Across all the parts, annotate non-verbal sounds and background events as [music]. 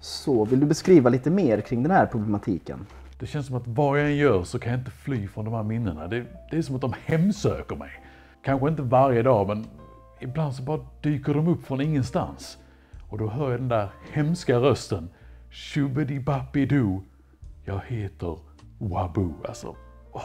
Så, vill du beskriva lite mer kring den här problematiken? Det känns som att vad jag än gör så kan jag inte fly från de här minnena. Det, det är som att de hemsöker mig. Kanske inte varje dag, men ibland så bara dyker de upp från ingenstans. Och då hör jag den där hemska rösten. Shubidi-bappidi-doo. Jag heter Waboo. Alltså, åh.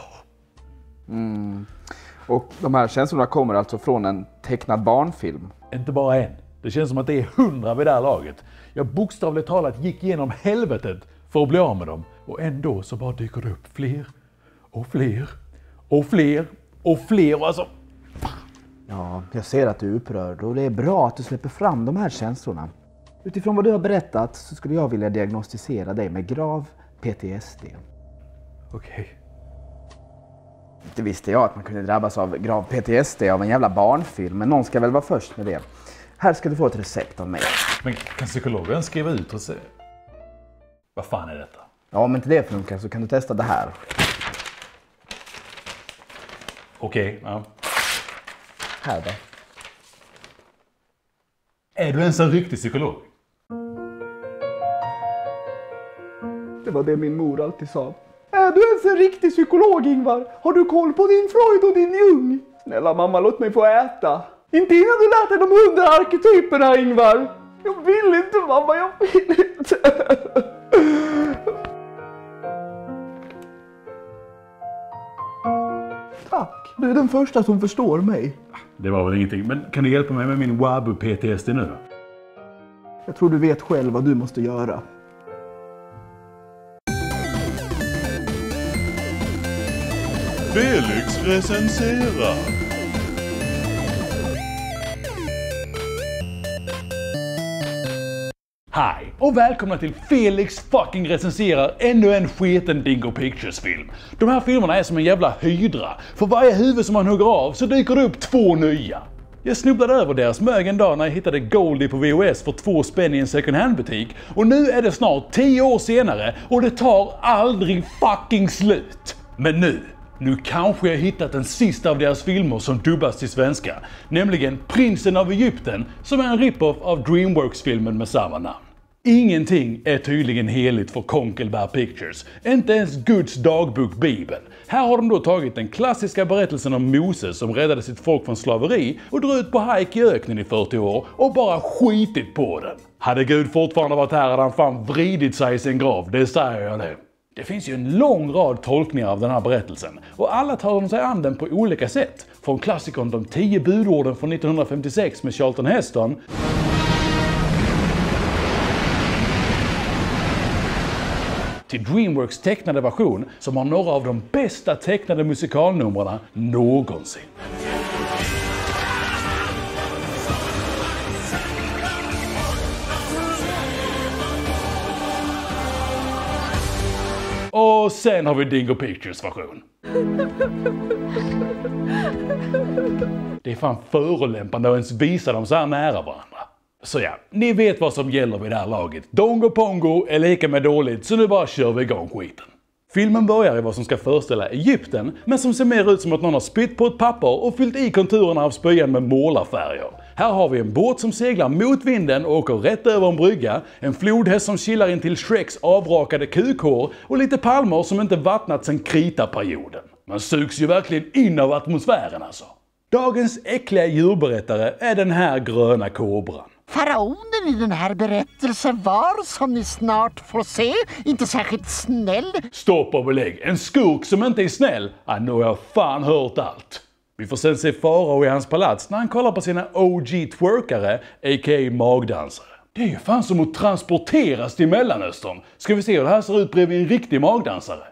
Och de här känslorna kommer alltså från en tecknad barnfilm. Inte bara en. Det känns som att det är hundra vid det här laget. Jag bokstavligt talat gick igenom helvetet för att bli av med dem. Och ändå så bara dyker det upp fler och fler och fler och fler. Och alltså, Ja, jag ser att du är upprörd och det är bra att du släpper fram de här känslorna. Utifrån vad du har berättat så skulle jag vilja diagnostisera dig med grav PTSD. okej. Inte visste jag att man kunde drabbas av grav PTSD av en jävla barnfilm, men någon ska väl vara först med det. Här ska du få ett recept av mig. Men kan psykologen skriva ut och se? Vad fan är detta? Ja, om inte det funkar så kan du testa det här. Okej, ja. Här då. Är du ens en riktig psykolog? Det var det min mor alltid sa. Är du ens en riktig psykolog Ingvar? Har du koll på din Freud och din Jung? Snälla mamma, låt mig få äta. Inte innan du lärt dig de hundra arketyperna Ingvar. Jag vill inte mamma, jag vill inte. Tack, du är den första som förstår mig. Det var väl ingenting, men kan du hjälpa mig med min Wabu PTSD nu då? Jag tror du vet själv vad du måste göra. Felix recenserar. Hej och välkomna till Felix fucking recenserar ännu en sketen Dingo Pictures-film. De här filmerna är som en jävla hydra. För varje huvud som man hugger av så dyker det upp två nya. Jag snubblade över deras mög en dag när jag hittade Goldie på VHS för två spänn i en second hand-butik. Och nu är det snart 10 år senare och det tar aldrig fucking slut. Men nu, nu kanske jag hittat den sista av deras filmer som dubbas till svenska. Nämligen Prinsen av Egypten, som är en rip-off av Dreamworks-filmen med samma namn. Ingenting är tydligen heligt för Konkelberg Pictures, inte ens Guds dagbok Bibeln. Här har de då tagit den klassiska berättelsen om Moses som räddade sitt folk från slaveri och drog ut på hike i öknen i 40 år och bara skitit på den. Hade Gud fortfarande varit här hade han fan vridit sig i sin grav, det säger jag nu. Det finns ju en lång rad tolkningar av den här berättelsen och alla tar de sig an den på olika sätt. Från klassikern De 10 budorden från 1956 med Charlton Heston till Dreamworks tecknade version som har några av de bästa tecknade musikalnumren någonsin. Och sen har vi Dingo Pictures version. Det är fan förolämpande att ens visa dem så här nära varandra. Så ja, ni vet vad som gäller vid det här laget. Dongo Pongo är lika med dåligt, så nu bara kör vi igång skiten. Filmen börjar i vad som ska föreställa Egypten, men som ser mer ut som att någon har spytt på ett papper och fyllt i konturerna av spyan med målarfärger. Här har vi en båt som seglar mot vinden och åker rätt över en brygga, en flodhäst som chillar in till Shreks avrakade kukhår och lite palmer som inte vattnats sedan kritaperioden. Man sugs ju verkligen in av atmosfären alltså. Dagens äckliga djurberättare är den här gröna kobran. Faraonen i den här berättelsen var, som ni snart får se, inte särskilt snäll. Stopp och belägg. En skurk som inte är snäll? Ja, nu har jag fan hört allt. Vi får sen se Farao i hans palats när han kollar på sina OG-twerkare, a.k.a. magdansare. Det är ju fan som att transporteras till Mellanöstern. Ska vi se hur det här ser ut bredvid en riktig magdansare?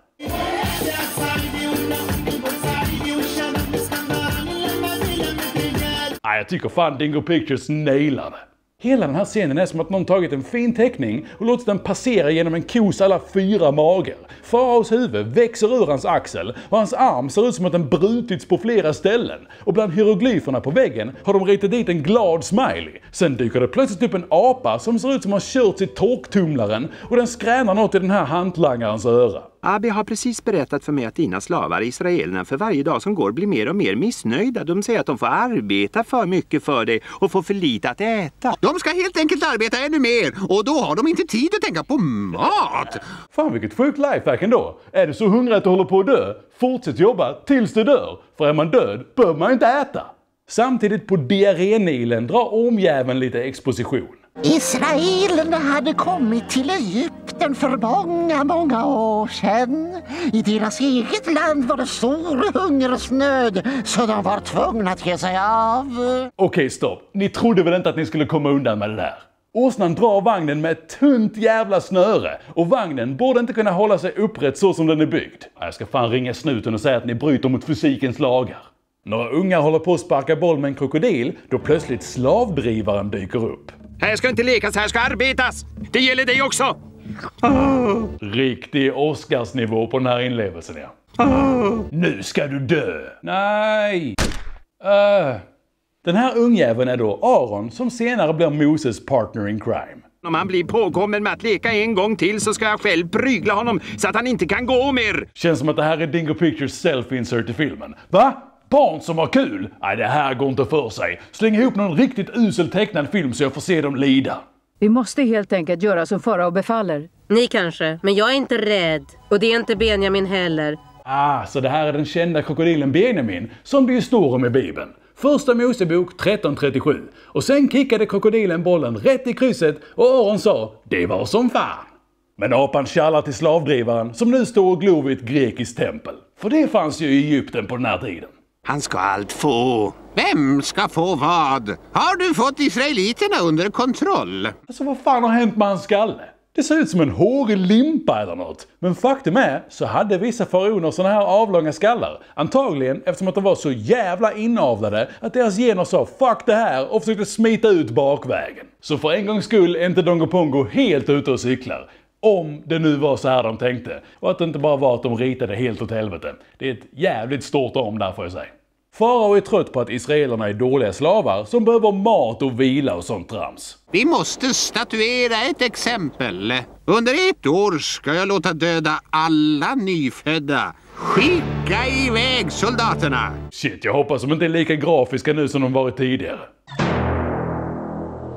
Nej, jag tycker fan Dingo Pictures nailar det. Hela den här scenen är som att någon tagit en fin teckning och låtit den passera genom en kos alla fyra magar. Faraos huvud växer ur hans axel och hans arm ser ut som att den brutits på flera ställen. Och bland hieroglyferna på väggen har de ritat dit en glad smiley. Sen dyker det plötsligt upp en apa som ser ut som att ha körts i torktumlaren och den skränar något i den här hantlangarens öra. Abi har precis berättat för mig att dina slavar, israelerna, för varje dag som går blir mer och mer missnöjda. De säger att de får arbeta för mycket för dig och får för lite att äta. De ska helt enkelt arbeta ännu mer och då har de inte tid att tänka på mat. Fan vilket sjukt lifehack ändå. Är du så hungrig att du håller på att dö, fortsätt jobba tills du dör. För är man död behöver man inte äta. Samtidigt på diarrénilen drar ormjäveln lite exposition. Israelerna hade kommit till Egypten för många, många år sedan. I deras eget land var det stor hungersnöd så de var tvungna att ge sig av. Okej, stopp. Ni trodde väl inte att ni skulle komma undan med det där? Åsnan drar vagnen med ett tunt jävla snöre och vagnen borde inte kunna hålla sig upprätt så som den är byggd. Jag ska fan ringa snuten och säga att ni bryter mot fysikens lagar. Några ungar håller på att sparka boll med en krokodil då plötsligt slavdrivaren dyker upp. Här ska inte lekas, här ska arbetas! Det gäller dig också! Riktig Oscarsnivå på den här inlevelsen ja. Nu ska du dö! Nej! Uh. Den här ungjäveln är då Aron som senare blir Moses partner in crime. Om han blir påkommen med att leka en gång till så ska jag själv prygla honom så att han inte kan gå mer! Känns som att det här är Dingo Pictures self-insert i filmen. Va? Barn som har kul? Nej, det här går inte för sig. Släng ihop någon riktigt usel tecknad film så jag får se dem lida. Vi måste helt enkelt göra som farao befaller. Ni kanske, men jag är inte rädd. Och det är inte Benjamin heller. Ah, så det här är den kända krokodilen Benjamin, som det ju står om i Bibeln. Första Mosebok 1337. Och sen kickade krokodilen bollen rätt i krysset och Aron sa “Det var som fan”. Men apan tjallar till slavdrivaren som nu står och glor vid ett grekiskt tempel. För det fanns ju i Egypten på den här tiden. Han ska allt få. Vem ska få vad? Har du fått israeliterna under kontroll? Alltså vad fan har hänt med hans skalle? Det ser ut som en hårig limpa eller något. Men faktum är så hade vissa faraoner såna här avlånga skallar. Antagligen eftersom att de var så jävla inavlade att deras gener sa “fuck det här” och försökte smita ut bakvägen. Så för en gångs skull är inte Dongo Pongo helt ute och cyklar. Om det nu var så här de tänkte. Och att det inte bara var att de ritade helt åt helvete. Det är ett jävligt stort om där får jag säga. Farao är trött på att israelerna är dåliga slavar som behöver mat och vila och sånt trams. Vi måste statuera ett exempel. Under ett år ska jag låta döda alla nyfödda. Skicka iväg soldaterna! Shit, jag hoppas de inte är lika grafiska nu som de varit tidigare.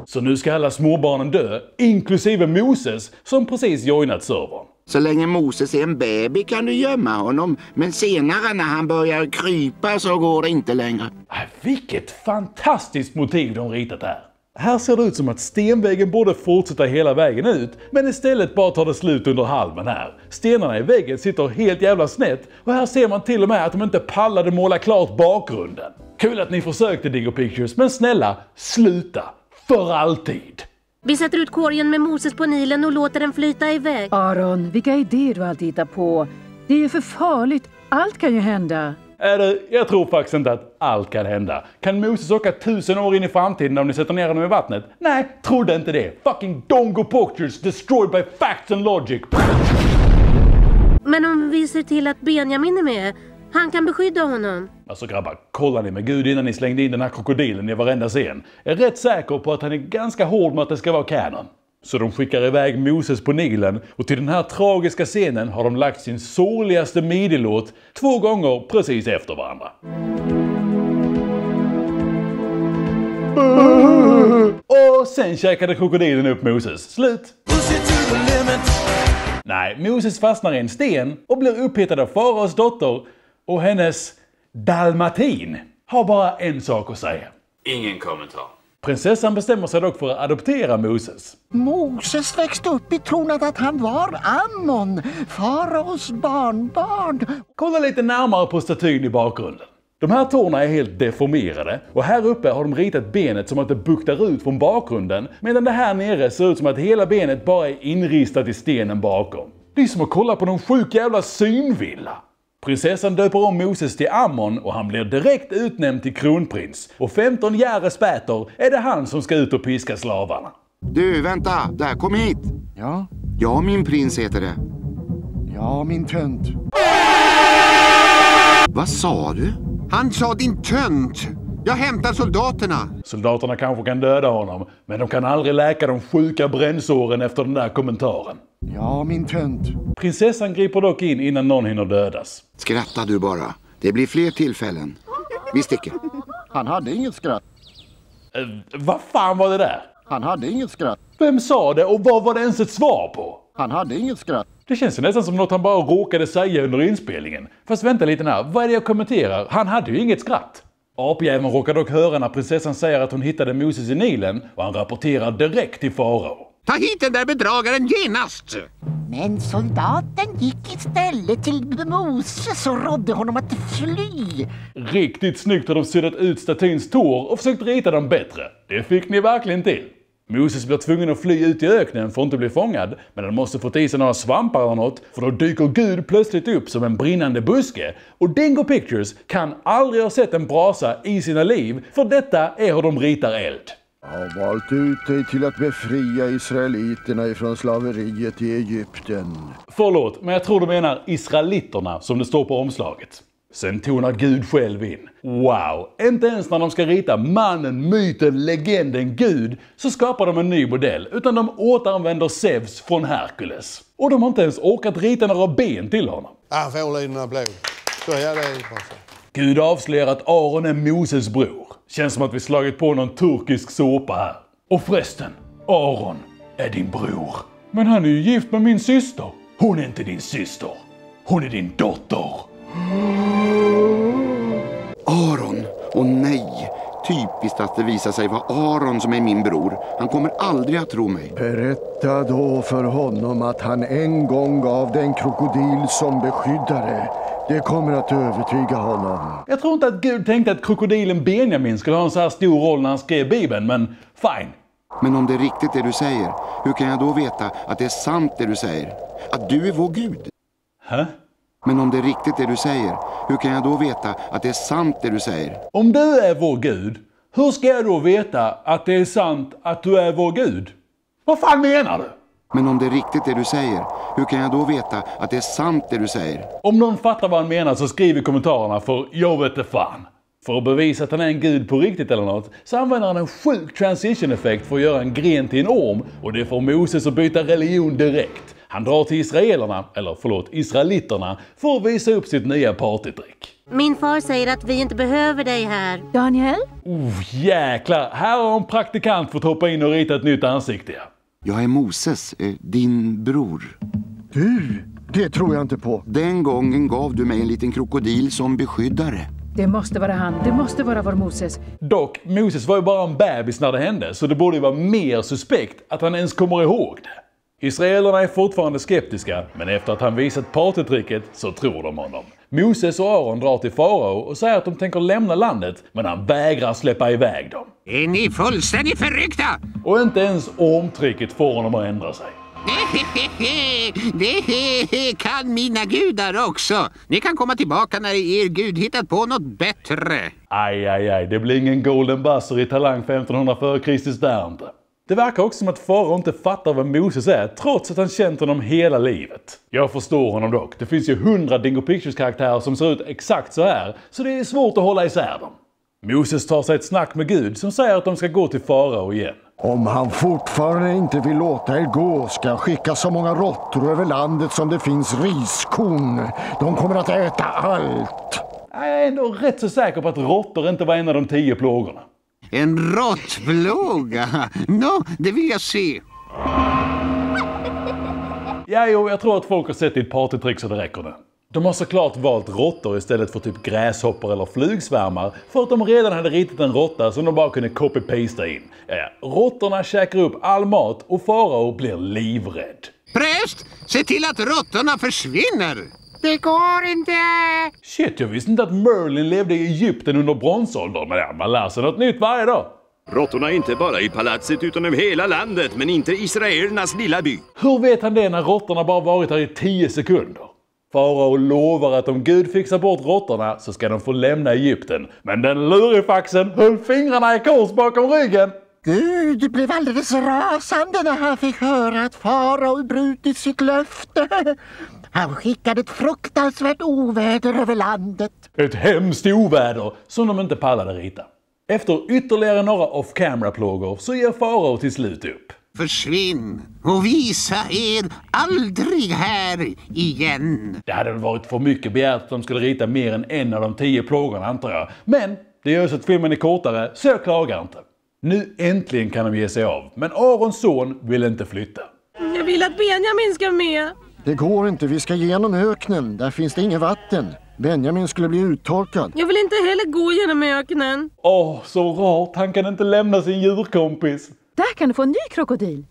Så nu ska alla småbarnen dö, inklusive Moses som precis joinat servern. Så länge Moses är en baby kan du gömma honom, men senare när han börjar krypa så går det inte längre. Äh, vilket fantastiskt motiv de ritat här! Här ser det ut som att stenväggen borde fortsätta hela vägen ut, men istället bara tar det slut under halmen här. Stenarna i väggen sitter helt jävla snett och här ser man till och med att de inte pallade måla klart bakgrunden. Kul att ni försökte Dingo Pictures, men snälla, sluta! För alltid! Vi sätter ut korgen med Moses på Nilen och låter den flyta iväg. Aron, vilka idéer du alltid hittar på. Det är ju för farligt. Allt kan ju hända. Är det, jag tror faktiskt inte att allt kan hända. Kan Moses åka tusen år in i framtiden om ni sätter ner honom i vattnet? Nej, trodde inte det. Fucking Dongo Pictures destroyed by facts and logic. Men om vi ser till att Benjamin är med, han kan beskydda honom. Alltså grabbar, kollar ni med gud innan ni slängde in den här krokodilen i varenda scen. Jag är rätt säker på att han är ganska hård med att det ska vara kanon. Så de skickar iväg Moses på Nilen och till den här tragiska scenen har de lagt sin sorgligaste midilåt två gånger precis efter varandra. Och sen käkade krokodilen upp Moses. Slut! Nej, Moses fastnar i en sten och blir upphittad av faraos dotter och hennes dalmatin har bara en sak att säga. Ingen kommentar. Prinsessan bestämmer sig dock för att adoptera Moses. Moses växte upp i tron att han var Ammon, faraos barnbarn. Kolla lite närmare på statyn i bakgrunden. De här tårna är helt deformerade och här uppe har de ritat benet som att det buktar ut från bakgrunden medan det här nere ser ut som att hela benet bara är inristat i stenen bakom. Det är som att kolla på någon sjuk jävla synvilla. Prinsessan döper om Moses till Ammon och han blir direkt utnämnd till kronprins. Och 15 järe später är det han som ska ut och piska slavarna. Du, vänta! Där, kom hit! Ja, Ja, min prins heter det. ja min tönt. Vad sa du? Han sa din tönt! Jag hämtar soldaterna! Soldaterna kanske kan döda honom, men de kan aldrig läka de sjuka brännsåren efter den där kommentaren. Ja, min tönt. Prinsessan griper dock in innan någon hinner dödas. Skratta du bara. Det blir fler tillfällen. Vi sticker. Han hade inget skratt. Eh, vad fan var det där? Han hade inget skratt. Vem sa det och vad var det ens ett svar på? Han hade inget skratt. Det känns ju nästan som något han bara råkade säga under inspelningen. Fast vänta lite här, vad är det jag kommenterar? Han hade ju inget skratt. Apjäveln råkar dock höra när prinsessan säger att hon hittade Moses i Nilen och han rapporterar direkt till farao. Ta hit den där bedragaren genast! Men soldaten gick istället till Moses och rådde honom att fly. Riktigt snyggt har de suddat ut statyns tår och försökt rita dem bättre. Det fick ni verkligen till. Moses blir tvungen att fly ut i öknen för att inte bli fångad, men han måste få i sig några svampar eller något, för då dyker Gud plötsligt upp som en brinnande buske. Och Dingo Pictures kan aldrig ha sett en brasa i sina liv, för detta är hur de ritar eld. Jag har valt ut dig till att befria israeliterna ifrån slaveriet i Egypten. Förlåt, men jag tror du menar israeliterna som det står på omslaget. Sen tonar Gud själv in. Wow! Inte ens när de ska rita mannen, myten, legenden Gud så skapar de en ny modell, utan de återanvänder Zeus från Herkules. Och de har inte ens orkat rita några ben till honom. Han får några blod. Så är det bara så. Gud avslöjar att Aron är Moses bror. Känns som att vi slagit på någon turkisk såpa här. Och förresten, Aron är din bror. Men han är ju gift med min syster. Hon är inte din syster. Hon är din dotter. Aron. Och nej. Typiskt att det visar sig vara Aron som är min bror. Han kommer aldrig att tro mig. Berätta då för honom att han en gång gav den krokodil som beskyddare. Det kommer att övertyga honom. Jag tror inte att Gud tänkte att krokodilen Benjamin skulle ha en så här stor roll när han skrev Bibeln, men fine. Men om det är riktigt det du säger, hur kan jag då veta att det är sant det du säger? Att du är vår Gud? Hä? Men om det är riktigt det du säger, hur kan jag då veta att det är sant det du säger? Om du är vår Gud, hur ska jag då veta att det är sant att du är vår Gud? Vad fan menar du? Men om det är riktigt det du säger, hur kan jag då veta att det är sant det du säger? Om någon fattar vad han menar så skriv i kommentarerna för jag vet det fan. För att bevisa att han är en gud på riktigt eller något så använder han en sjuk transition-effekt för att göra en gren till en orm och det får Moses att byta religion direkt. Han drar till israelerna, eller förlåt, israeliterna, för att visa upp sitt nya partytrick. Min far säger att vi inte behöver dig här. Daniel? Oh, jäklar, här har en praktikant fått hoppa in och rita ett nytt ansikte. Jag är Moses, eh, din bror. Du? Det tror jag inte på. Den gången gav du mig en liten krokodil som beskyddare. Det måste vara han. Det måste vara vår Moses. Dock, Moses var ju bara en bebis när det hände, så det borde ju vara mer suspekt att han ens kommer ihåg det. Israelerna är fortfarande skeptiska, men efter att han visat partytricket så tror de honom. Moses och Aron drar till farao och säger att de tänker lämna landet, men han vägrar släppa iväg dem. Är ni fullständigt förryckta? Och inte ens ormtricket får honom att ändra sig. Det [laughs] kan mina gudar också. Ni kan komma tillbaka när er gud hittat på något bättre. Aj, aj, aj, det blir ingen golden buzzer i Talang 1500 f.Kr. där inte. Det verkar också som att farao inte fattar vem Moses är, trots att han känt honom hela livet. Jag förstår honom dock. Det finns ju hundra Dingo Pictures-karaktärer som ser ut exakt så här, så det är svårt att hålla isär dem. Moses tar sig ett snack med Gud som säger att de ska gå till farao igen. Om han fortfarande inte vill låta er gå ska jag skicka så många råttor över landet som det finns riskorn. De kommer att äta allt. Jag är ändå rätt så säker på att råttor inte var en av de tio plågorna. En råttplåga? Nå, det vill jag se. Ja, jo, jag tror att folk har sett ditt partytrick så det räcker nu. De har såklart valt råttor istället för typ gräshoppor eller flugsvärmar för att de redan hade ritat en råtta som de bara kunde copy-pasta in. Ja, ja. Råttorna käkar upp all mat och farao blir livrädd. Präst, se till att råttorna försvinner! Det går inte! Shit, jag visste inte att Merlin levde i Egypten under bronsåldern, men ja, man lär sig något nytt varje dag. Råttorna är inte bara i palatset utan över hela landet, men inte israelernas lilla by. Hur vet han det när råttorna bara varit här i 10 sekunder? Farao lovar att om Gud fixar bort råttorna så ska de få lämna Egypten. Men den lurifaxen höll fingrarna i kors bakom ryggen. Gud blev alldeles rasande när han fick höra att farao brutit sitt löfte. Han skickade ett fruktansvärt oväder över landet. Ett hemskt oväder som de inte pallade rita. Efter ytterligare några off-camera-plågor så ger farao till slut upp. Försvinn och visa er aldrig här igen. Det hade väl varit för mycket begärt att de skulle rita mer än en av de tio plågorna antar jag. Men det gör så att filmen är kortare, så jag klagar inte. Nu äntligen kan de ge sig av, men Arons son vill inte flytta. Jag vill att Benjamin ska med. Det går inte, vi ska genom öknen. Där finns det inget vatten. Benjamin skulle bli uttorkad. Jag vill inte heller gå genom öknen. Åh, så rart. Han kan inte lämna sin djurkompis. Där kan du få en ny krokodil.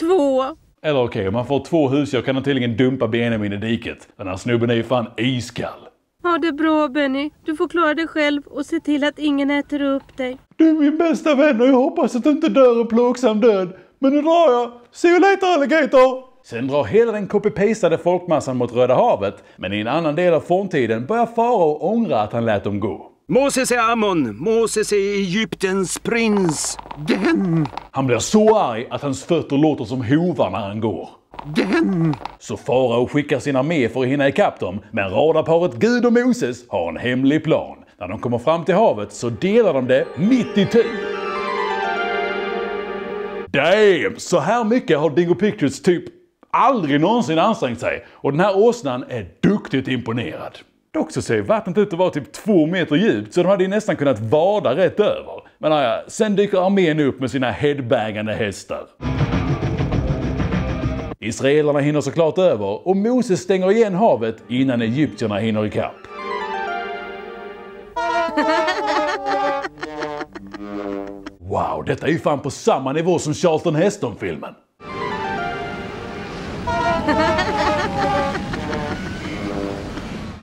Två. Eller okej, om man får två husdjur kan han tydligen dumpa Benjamin i diket. Den här snubben är ju fan iskall. Ha det bra Benny. Du får klara dig själv och se till att ingen äter upp dig. Du är min bästa vän och jag hoppas att du inte dör en plågsam död. Men nu drar jag. See you later alligator! Sen drar hela den copy-pastade folkmassan mot Röda havet, men i en annan del av forntiden börjar farao ångra att han lät dem gå. Moses är Ammon, Moses är Egyptens prins. Den, Han blir så arg att hans fötter låter som hovar när han går. den. Så farao skickar sin armé för att hinna ikapp dem, men radarparet Gud och Moses har en hemlig plan. När de kommer fram till havet så delar de det mitt i tu. Damn! Så här mycket har Dingo Pictures typ aldrig någonsin ansträngt sig. Och den här åsnan är duktigt imponerad. Dock så ser vattnet ut att vara typ två meter djupt så de hade ju nästan kunnat vada rätt över. Men ja, sen dyker armén upp med sina headbangande hästar. Israelerna hinner såklart över och Moses stänger igen havet innan egyptierna hinner ikapp. Wow, detta är ju fan på samma nivå som Charlton Heston-filmen.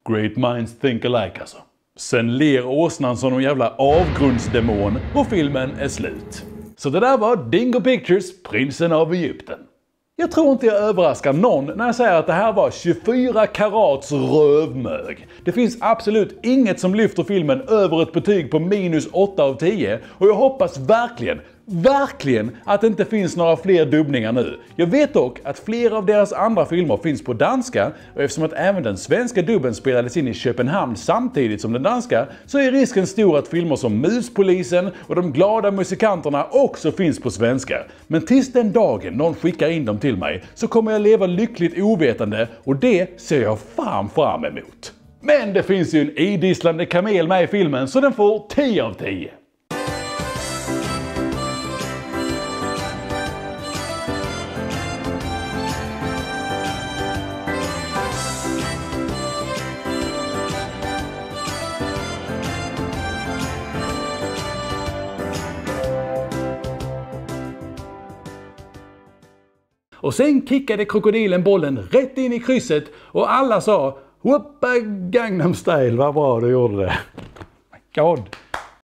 Great minds think alike alltså. Sen ler åsnan som någon jävla avgrundsdemon och filmen är slut. Så det där var Dingo Pictures, Prinsen av Egypten. Jag tror inte jag överraskar någon när jag säger att det här var 24 karats rövmög. Det finns absolut inget som lyfter filmen över ett betyg på minus 8 av 10 och jag hoppas verkligen, verkligen att det inte finns några fler dubbningar nu. Jag vet dock att flera av deras andra filmer finns på danska och eftersom att även den svenska dubben spelades in i Köpenhamn samtidigt som den danska så är risken stor att filmer som Muspolisen och De glada musikanterna också finns på svenska. Men tills den dagen någon skickar in dem till mig så kommer jag leva lyckligt ovetande och det ser jag fan fram emot. Men det finns ju en idisslande kamel med i filmen så den får 10 av 10. Och sen kickade krokodilen bollen rätt in i krysset och alla sa Whoppa Gangnam style, vad bra du gjorde det. My God.